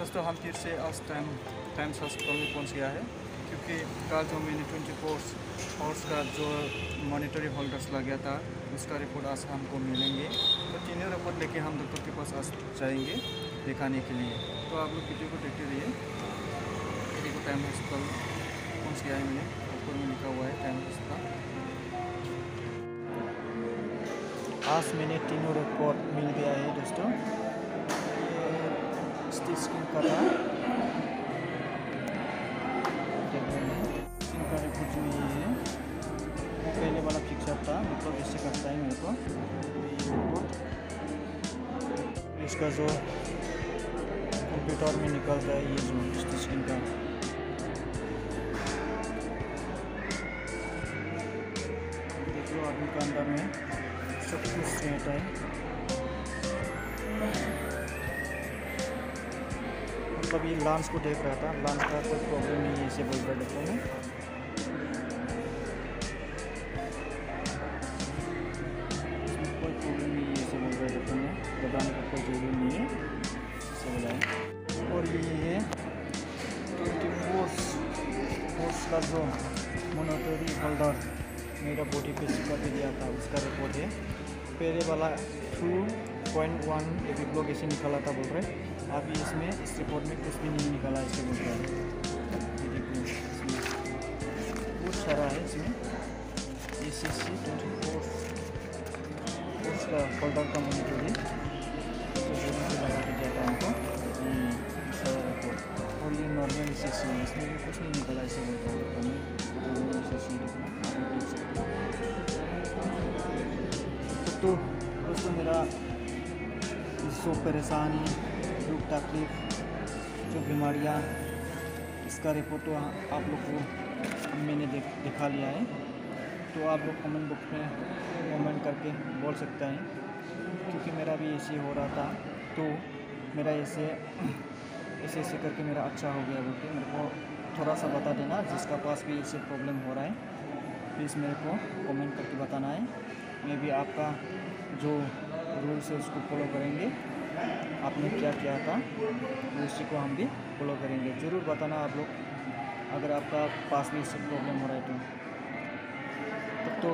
दोस्तों हम फिर से आज टाइम टाइम्स हॉस्पिटल में पहुँच गया है, क्योंकि कल जो मैंने ट्वेंटी फोर आवर्स का जो मॉनिटरी होल्डर्स लगा था, उसका रिपोर्ट आज हमको मिलेंगे। तो तीनों रिपोर्ट लेके हम डॉक्टर के पास आज जाएँगे दिखाने के लिए। तो आप लोग वीडियो को देखते रहिए। देखो टाइम हॉस्पिटल पहुँच गया है मैंने, ऊपर में लिखा हुआ है टाइम हॉस्पिटल आज मैंने तीनों रिपोर्ट मिल गया है दोस्तों। स्टिच स्किन का था स्किन का रिपोर्ट जो ये है पहले वाला पिक्चर था मतलब इससे करता है मेरे को इसका जो कंप्यूटर में निकलता है ये जो स्टिच स्किन का देख लो आदमी का अंदर में सब कुछ रहता है मतलब ये लॉन्च को देख रहा था। लॉन्च का कोई प्रॉब्लम नहीं है, इसे बोल रहे ने इसमें कोई प्रॉब्लम नहीं है, इसे बोल बताने का कोई ज़रूरी नहीं है। इसे और ये है ट्वेंटी फोर्स फोर्स का जो मोनोटरी होल्डर मेरा बॉडी पे पे दिया था, उसका रिपोर्ट है। पहले वाला two point one AP block ऐसे निकाला था बोल रहे अभी इसमें इस रिपोर्ट में कुछ भी नहीं निकाला ऐसे बोल रहे हैं। बहुत सारा है इसमें। A C C twenty four force का फोल्डर का है तो के दिया था हमको रिपोर्ट और नॉर्मल ए सी सी है, इसमें भी कुछ नहीं निकला ऐसे है। ए देख सकते हो तो दोस्तों मेरा जो परेशानी दुख तकलीफ़, जो बीमारियाँ, इसका रिपोर्ट तो आप लोग को मैंने देख लिया है। तो आप लोग कमेंट बॉक्स में कमेंट करके बोल सकते हैं, क्योंकि मेरा भी ऐसे हो रहा था। तो मेरा ऐसे ऐसे ऐसे करके मेरा अच्छा हो गया बोल के मेरे को थोड़ा सा बता देना, जिसका पास भी ऐसे प्रॉब्लम हो रहा है प्लीज़ मेरे को कमेंट करके बताना है। मैं भी आपका जो रूल्स है उसको फॉलो करेंगे। आपने क्या किया था उसी को हम भी फॉलो करेंगे। ज़रूर बताना आप लोग, अगर आपका पास में इससे प्रॉब्लम हो रहा है तो। तब तो